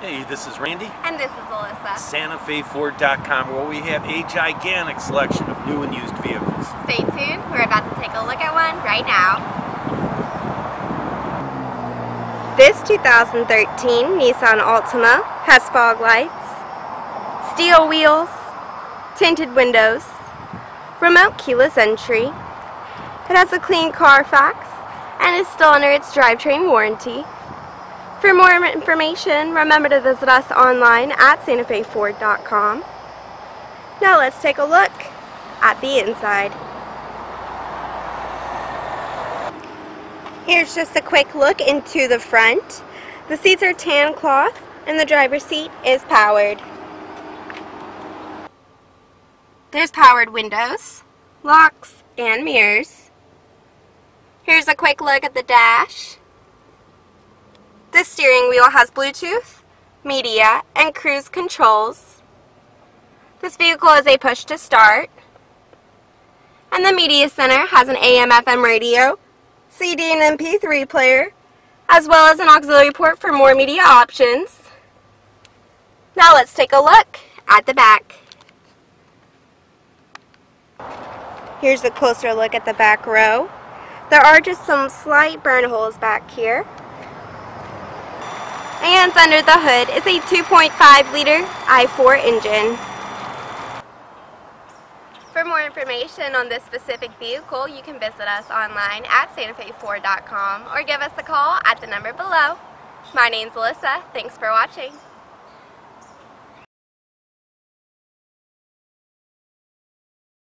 Hey, this is Randy. And this is Alyssa. SantaFeFord.com where we have a gigantic selection of new and used vehicles. Stay tuned. We're about to take a look at one right now. This 2013 Nissan Altima has fog lights, steel wheels, tinted windows, remote keyless entry. It has a clean Carfax and is still under its drivetrain warranty. For more information, remember to visit us online at santafeford.com. Now let's take a look at the inside. Here's just a quick look into the front. The seats are tan cloth and the driver's seat is powered. There's powered windows, locks, and mirrors. Here's a quick look at the dash. This steering wheel has Bluetooth, media, and cruise controls. This vehicle is a push to start. And the media center has an AM FM radio, CD and MP3 player, as well as an auxiliary port for more media options. Now let's take a look at the back. Here's a closer look at the back row. There are just some slight burn holes back here. And under the hood is a 2.5 liter i4 engine. For more information on this specific vehicle, you can visit us online at santafeford.com or give us a call at the number below. My name's Alyssa. Thanks for watching.